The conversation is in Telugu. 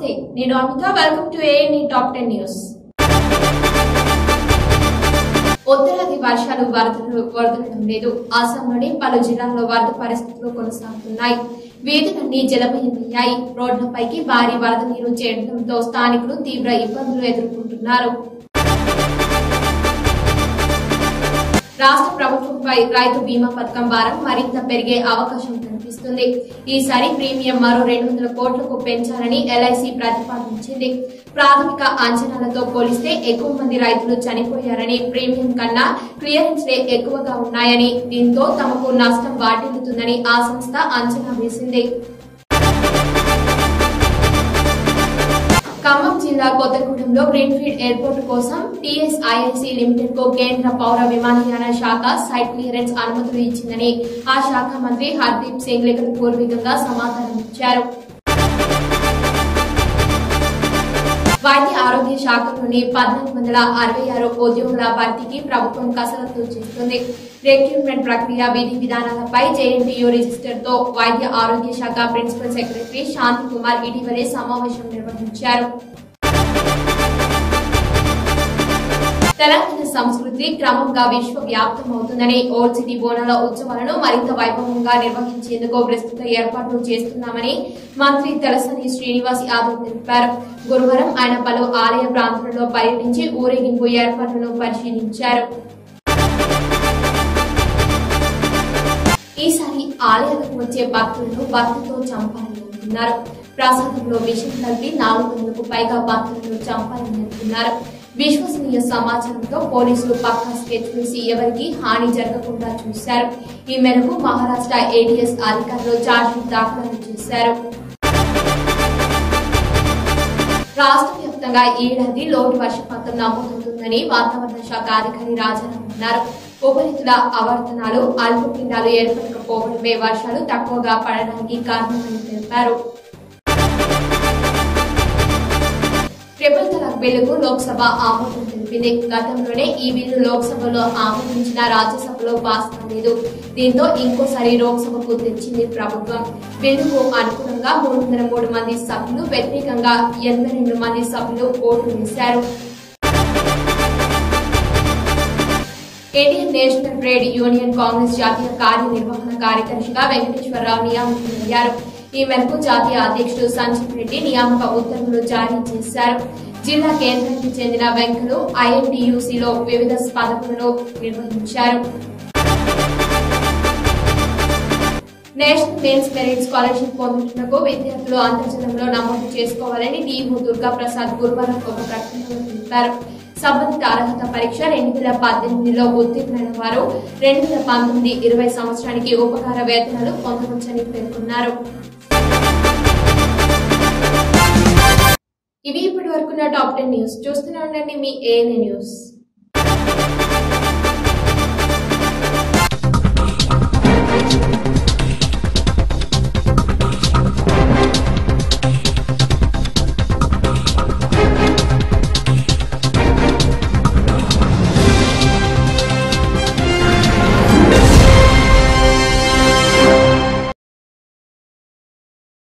నమస్తే. నేను Amita welcome to ANE top ten news ఉత్తరాది వర్షాలు వరదలు వరదలడం లేదు. అస్సాంలోని పలు జిల్లాల్లో వరద పరిస్థితులు కొనసాగుతున్నాయి. వీధులన్నీ జలమయమయ్యాయి. రోడ్లపైకి భారీ వరద నీరు చేరడంతో స్థానికులు తీవ్ర ఇబ్బందులు ఎదుర్కొంటున్నారు. రాష్ట్ర ప్రభుత్వంపై రైతు బీమా పథకం భారం మరింత పెరిగే అవకాశం కనిపిస్తుంది. ఈసారి ప్రీమియం మరో రెండు వందల కోట్లకు పెంచాలని ఎల్ఐసి ప్రతిపాదించింది. ప్రాథమిక అంచనాలతో పోలిస్తే ఎక్కువ మంది రైతులు చనిపోయారని ప్రీమియం కన్నా క్లియరెన్స్లే ఎక్కువగా ఉన్నాయని దీంతో తమకు నష్టం వాటిల్లుతుందని ఆ సంస్థ అంచనా వేసింది. ఖమ్మం జిల్లా కొత్తగూడెంలో గ్రీన్ఫీల్డ్ ఎయిర్పోర్ట్ కోసం టీఎస్ఐఎల్సీ లిమిటెడ్కు కేంద్ర పౌర విమానయాన శాఖ సైట్ క్లియరెన్స్ అనుమతులు ఇచ్చిందని ఆ శాఖ మంత్రి హర్దీప్ సింగ్ లిఖిత పూర్వకంగా సమాధానం ఇచ్చారు వైద్య ఆరోగ్య శాఖలోని పద్నాలుగు వందల అరవై ఆరు ఉద్యోగుల భర్తీకి ప్రభుత్వం కసరత్తు చేస్తుంది. రిక్రూట్మెంట్ ప్రక్రియ విధి విధానాలపై జేఎన్టీయూ రిజిస్టర్తో వైద్య ఆరోగ్య శాఖ ప్రిన్సిపల్ సెక్రటరీ శాంతి కుమార్ ఇటీవలే సమావేశం నిర్వహించారు. తెలంగాణ సంస్కృతి క్రమంగా విశ్వవ్యాప్తమవుతుందని ఓల్డ్ సిటీ బోనాల ఉత్సవాలను మరింత వైభవంగా నిర్వహించేందుకు ప్రస్తుత ఏర్పాట్లు చేస్తున్నామని మంత్రి తలసాని శ్రీనివాస్ యాదవ్ తెలిపారు. గురువారం ఆయన పలు ఆలయ ప్రాంతాలలో పర్యటించి ఊరేగింపు ఏర్పాట్లను పరిశీలించారు. ఈసారి ఆలయాలకు వచ్చే భక్తులను భక్తితో చంపాలని ప్రసాదంలో విషయం కలిపి నాలుగు వందలకు పైగా భక్తులను చంపాలని అనుకున్నారు విశ్వసనీయ సమాచారంతో పోలీసులు పక్కా స్కెచ్ వేసి ఎవరికి హాని జరగకుండా చూశారు. ఈ మేరకు మహారాష్ట్ర ఏడీఎస్ అధికారులు చార్జ్షీట్ దాఖలు చేశారు. రాష్ట్ర వ్యాప్తంగా ఏడాది లోటు వర్షపాతం నమోదవుతుందని వాతావరణ శాఖ అధికారి రాజారాం అన్నారు. ఉపరితల ఆవర్తనాలు అల్పపీండాలు ఏర్పడకపోవడమే వర్షాలు తక్కువగా పడడానికి కారణమని తెలిపారు. ట్రిపుల్ బిల్లుకు లోక్సభ ఆమోదం తెలిపింది గతంలోనే ఈ బిల్లు లోక్సభలో ఆమోదించిన రాజ్యసభలో పాస్ కాలేదు దీంతో ఇంకోసారి లోక్సభకు తెచ్చింది ప్రభుత్వం. బిల్లుకు అనుగుణంగా మూడు వందల మూడు మంది సభ్యులు వ్యతిరేకంగా ఎనభై రెండు మంది సభ్యులు ఓటు వేశారు. Indian National Trade Union Congress జాతీయ కార్యనిర్వహణ కార్యదర్శిగా వెంకటేశ్వరరావు నియామకమయ్యారు ఈ మేరకు జాతీయ అధ్యక్షుడు సంజీవ్ రెడ్డి నియామక ఉత్తర్వులు జారీ చేశారు. జిల్లా కేంద్రానికి చెందిన వెంకలు ఐఎన్టీయూసీలో వివిధ పదవులను నిర్వహించారు. నేషనల్ మెయిన్స్ మెరిట్ స్కాలర్షిప్ పొందుతున్నకు విద్యార్థులు అంతర్జాలంలో నమోదు చేసుకోవాలని డిఓ దుర్గా ప్రసాద్ గురువారం ఒక ప్రకటనలో తెలిపారు. సంబంధిత అర్హత పరీక్ష రెండు వేల పద్దెనిమిదిలో ఉత్తీర్ణులైన వారు రెండు వేల పంతొమ్మిది ఇరవై సంవత్సరానికి ఉపకార వేతనాలు పొందవచ్చని పేర్కొన్నారు. ఇవి ఇప్పటి వరకున్న టాప్ టెన్ న్యూస్. చూస్తూనే ఉండండి మీ ఏఎన్ఏ న్యూస్.